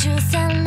就算。